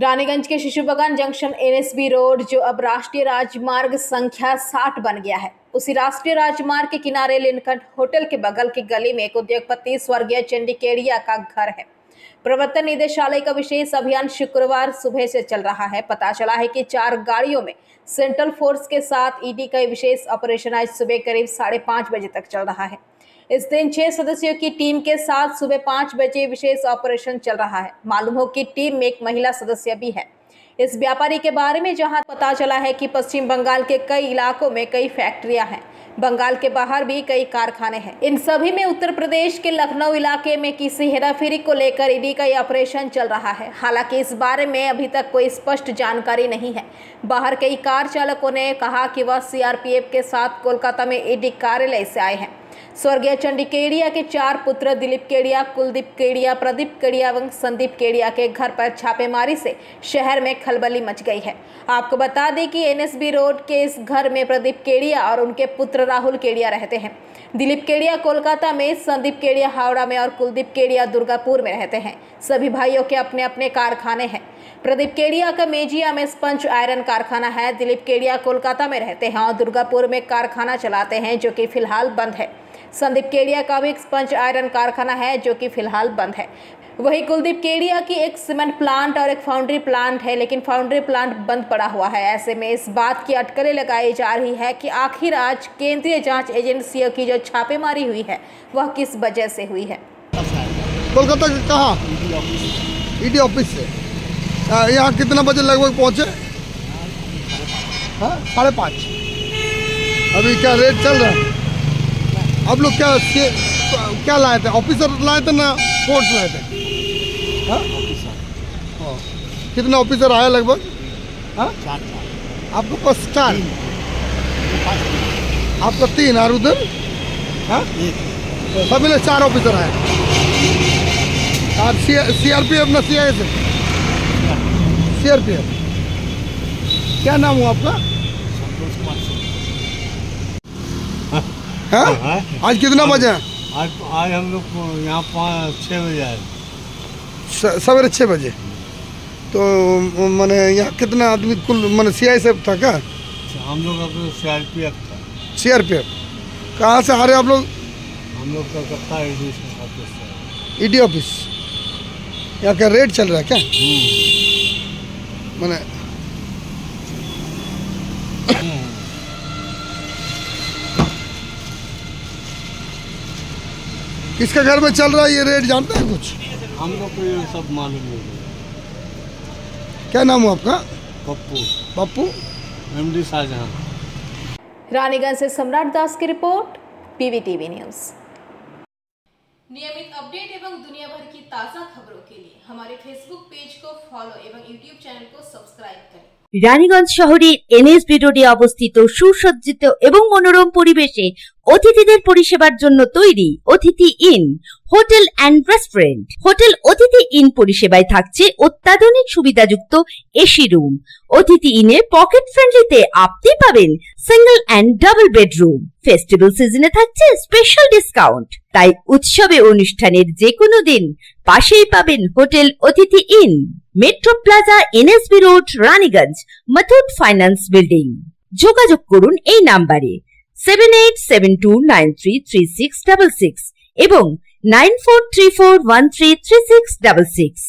रानीगंज के शिशु बगान जंक्शन एनएसबी रोड, जो अब राष्ट्रीय राजमार्ग संख्या 60 बन गया है। उसी राष्ट्रीय राजमार्ग के किनारे लिनकंठ होटल के बगल की गली में एक उद्योगपति स्वर्गीय चंडीकेड़िया का घर है। प्रवर्तन निदेशालय का विशेष अभियान शुक्रवार सुबह से चल रहा है। पता चला है कि चार गाड़ियों में सेंट्रल फोर्स के साथ ईडी का विशेष ऑपरेशन आज सुबह करीब साढ़े पाँच बजे तक चल रहा है। इस दिन छह सदस्यों की टीम के साथ सुबह पाँच बजे विशेष ऑपरेशन चल रहा है। मालूम हो कि टीम में एक महिला सदस्य भी है। इस व्यापारी के बारे में जहाँ पता चला है कि पश्चिम बंगाल के कई इलाकों में कई फैक्ट्रियाँ हैं। बंगाल के बाहर भी कई कारखाने हैं। इन सभी में उत्तर प्रदेश के लखनऊ इलाके में किसी हेराफेरी को लेकर ईडी का ऑपरेशन चल रहा है। हालाँकि इस बारे में अभी तक कोई स्पष्ट जानकारी नहीं है। बाहर कई कार चालकों ने कहा कि वह सीआरपीएफ के साथ कोलकाता में ईडी कार्यालय से आए हैं। स्वर्गीय चंडी केड़िया के चार पुत्र, दिलीप केड़िया, कुलदीप केड़िया, प्रदीप केड़िया एवं संदीप केड़िया के घर पर छापेमारी से शहर में खलबली मच गई है। आपको बता दें कि एनएसबी रोड के इस घर में प्रदीप केड़िया और उनके पुत्र राहुल केड़िया रहते हैं। दिलीप केड़िया कोलकाता में, संदीप केड़िया हावड़ा में और कुलदीप केड़िया दुर्गापुर में रहते हैं। सभी भाइयों के अपने अपने कारखाने हैं। प्रदीप केड़िया का मेजिया में स्पंज आयरन कारखाना है। दिलीप केड़िया कोलकाता में रहते हैं और दुर्गापुर में कारखाना चलाते हैं, जो कि फ़िलहाल बंद है। संदीप केड़िया का भी स्पंज आयरन कारखाना है, जो कि फ़िलहाल बंद है। वही कुलदीप केड़िया की एक सीमेंट प्लांट और एक फाउंड्री प्लांट है, लेकिन फाउंड्री प्लांट बंद पड़ा हुआ है। ऐसे में इस बात की अटकलें लगाई जा रही है कि आखिर आज केंद्रीय जाँच एजेंसियों की जो छापेमारी हुई है, वह किस वजह से हुई है? कोलकाता के कहाँ? ईडी ऑफ़िस से। यहाँ कितना बजे लगभग पहुँचे? हाँ साढ़े पाँच। अभी क्या रेट चल रहा है? आप लोग क्या क्या लाए थे? ऑफिसर लाए थे ना फोर्स लाए थे? हाँ? हाँ। कितना ऑफिसर आया लगभग? हाँ? आपके पास चार। आपका तीन और उधर? सब मिले चार ऑफिसर आए। सी आर पी एफ़ ना C I S C R P F क्या नाम हुआ आपका? हाँ? आज कितना बजे? आज आज हम लोग यहाँ पाँच छः बजे आए। सवेरे छः बजे। तो मैंने यहाँ कितना आदमी कुल मैंने सी आई था क्या? हम लोग सी आर पी एफ़ था। सी आर पी एफ़ कहाँ से आ रहे हैं आप लोग? हम लोग कलकत्ता एडिशन ऑफ़िस से ईडी ऑफ़िस। यहाँ का रेट चल रहा है क्या? मैंने किसका घर में चल रहा है ये रेट जानते हैं कुछ हम लोग को ये सब मालूम नहीं है क्या नाम हुआ आपका पप्पू पप्पू एम डी शाहजहाँ रानीगंज से सम्राट दास की रिपोर्ट पीवीटीवी न्यूज नियमित अपडेट एवं दुनिया भर की ताजा खबरों के लिए हमारे फेसबुक पेज को फॉलो एवं यूट्यूब चैनल को सब्सक्राइब करें রানীগঞ্জ শহরের এনএসবি রোডে অবস্থিত সুসজ্জিত এবং মনোরম পরিবেশে অতিথিদের পরিষেবার জন্য তৈরি Atithi inn, hotel and restaurant. Hotel Atithi inn পরিষেবায় থাকছে অত্যাধুনিক সুবিধাযুক্ত এসি রুম। অতিথি ইনে পকেট ফ্রেন্ডলিতে আপনি পাবেন single and double bedroom. Festival সিজনে থাকছে স্পেশাল ডিসকাউন্ট। তাই উৎসবে অনুষ্ঠানের যে কোনো দিন পাশেই পাবেন hotel Atithi inn. Metro plaza, NSB road, Raniganj, Muthoot finance building. যোগাযোগ করুন এই নাম্বারে। Seven eight seven two nine three three six double six এবং nine four three four one three three six double six